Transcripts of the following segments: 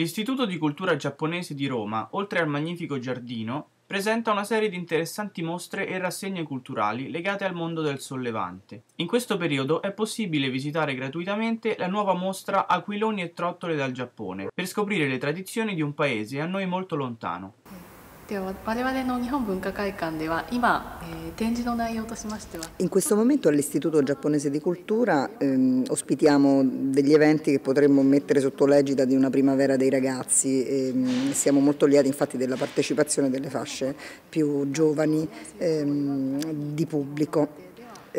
L'Istituto di Cultura Giapponese di Roma, oltre al magnifico giardino, presenta una serie di interessanti mostre e rassegne culturali legate al mondo del sollevante. In questo periodo è possibile visitare gratuitamente la nuova mostra Aquiloni e trottole dal Giappone, per scoprire le tradizioni di un paese a noi molto lontano. In questo momento all'Istituto Giapponese di Cultura ehm, ospitiamo degli eventi che potremmo mettere sotto l'egida di una primavera dei ragazzi. Ehm, siamo molto lieti infatti della partecipazione delle fasce più giovani ehm, di pubblico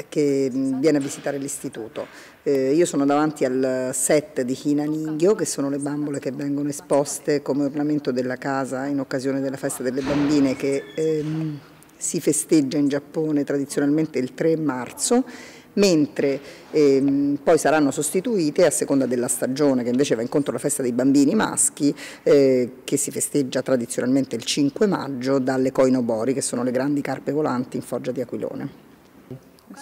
che viene a visitare l'istituto. Eh, io sono davanti al set di Hina Ningyo, che sono le bambole che vengono esposte come ornamento della casa in occasione della festa delle bambine che ehm, si festeggia in Giappone tradizionalmente il 3 marzo mentre ehm, poi saranno sostituite a seconda della stagione che invece va incontro alla festa dei bambini maschi eh, che si festeggia tradizionalmente il 5 maggio dalle koinobori che sono le grandi carpe volanti in foggia di aquilone.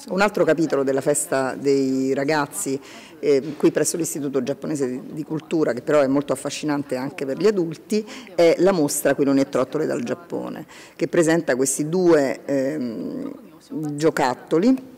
Un altro capitolo della festa dei ragazzi eh, qui presso l'Istituto giapponese di, cultura, che però è molto affascinante anche per gli adulti, è la mostra Quiloni e Trottole dal Giappone, che presenta questi due eh, giocattoli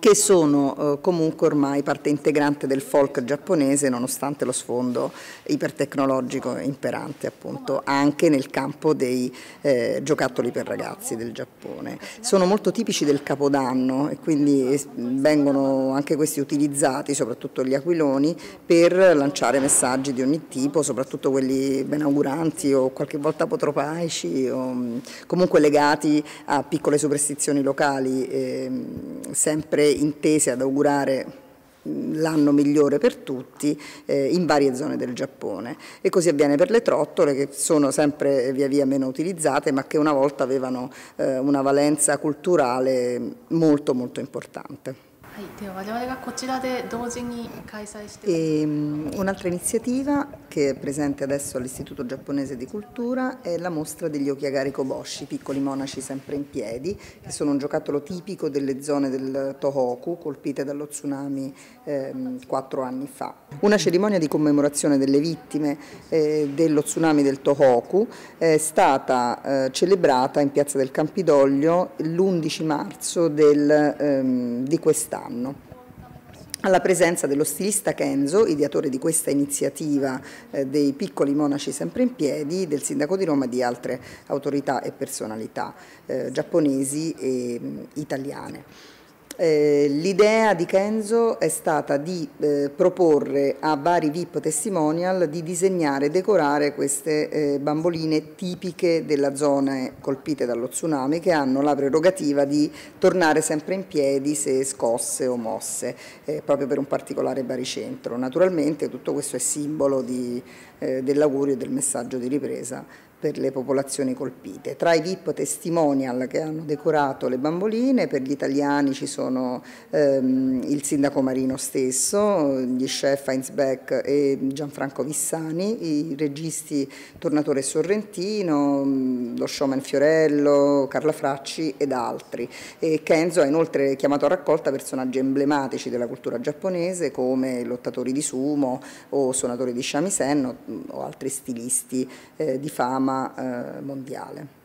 che sono eh, comunque ormai parte integrante del folk giapponese nonostante lo sfondo ipertecnologico imperante appunto anche nel campo dei eh, giocattoli per ragazzi del Giappone. Sono molto tipici del Capodanno e quindi vengono anche questi utilizzati, soprattutto gli aquiloni, per lanciare messaggi di ogni tipo, soprattutto quelli benauguranti o qualche volta apotropaici o comunque legati a piccole superstizioni locali, eh, sempre intese ad augurare l'anno migliore per tutti eh, in varie zone del Giappone e così avviene per le trottole che sono sempre via via meno utilizzate ma che una volta avevano eh, una valenza culturale molto molto importante. E un'altra iniziativa che è presente adesso all'Istituto giapponese di cultura è la mostra degli Okiagari Koboshi, piccoli monaci sempre in piedi, che sono un giocattolo tipico delle zone del Tohoku colpite dallo tsunami ehm, quattro anni fa. Una cerimonia di commemorazione delle vittime eh, dello tsunami del Tohoku è stata eh, celebrata in Piazza del Campidoglio l'11 marzo del, ehm, di quest'anno anno alla presenza dello stilista Kenzo, ideatore di questa iniziativa eh, dei piccoli monaci sempre in piedi, del sindaco di Roma e di altre autorità e personalità eh, giapponesi e mh, italiane. Eh, l'idea di Kenzo è stata di eh, proporre a vari VIP testimonial di disegnare e decorare queste eh, bamboline tipiche della zona colpite dallo tsunami che hanno la prerogativa di tornare sempre in piedi se scosse o mosse, eh, proprio per un particolare baricentro. Naturalmente tutto questo è simbolo eh, dell'augurio e del messaggio di ripresa per le popolazioni colpite. Tra i VIP testimonial che hanno decorato le bamboline, per gli italiani ci sono ehm, il sindaco Marino stesso, gli chef Heinz Beck e Gianfranco Vissani, i registi Tornatore Sorrentino, lo showman Fiorello, Carla Fracci ed altri. E Kenzo ha inoltre chiamato a raccolta personaggi emblematici della cultura giapponese come lottatori di sumo o suonatori di shamisen o, o altri stilisti eh, di fama eh, mondiale.